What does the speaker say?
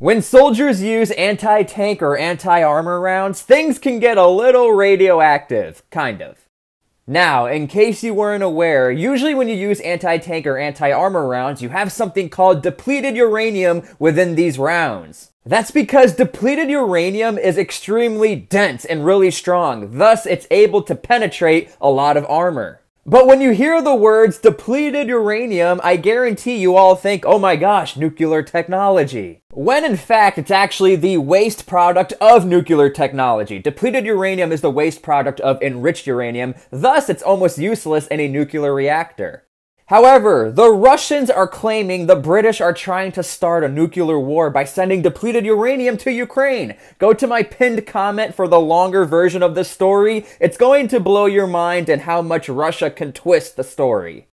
When soldiers use anti-tank or anti-armor rounds, things can get a little radioactive, kind of. Now, in case you weren't aware, usually when you use anti-tank or anti-armor rounds, you have something called depleted uranium within these rounds. That's because depleted uranium is extremely dense and really strong, thus it's able to penetrate a lot of armor. But when you hear the words depleted uranium, I guarantee you all think, oh my gosh, nuclear technology. When in fact, it's actually the waste product of nuclear technology. Depleted uranium is the waste product of enriched uranium, thus it's almost useless in a nuclear reactor. However, the Russians are claiming the British are trying to start a nuclear war by sending depleted uranium to Ukraine. Go to my pinned comment for the longer version of the story. It's going to blow your mind and how much Russia can twist the story.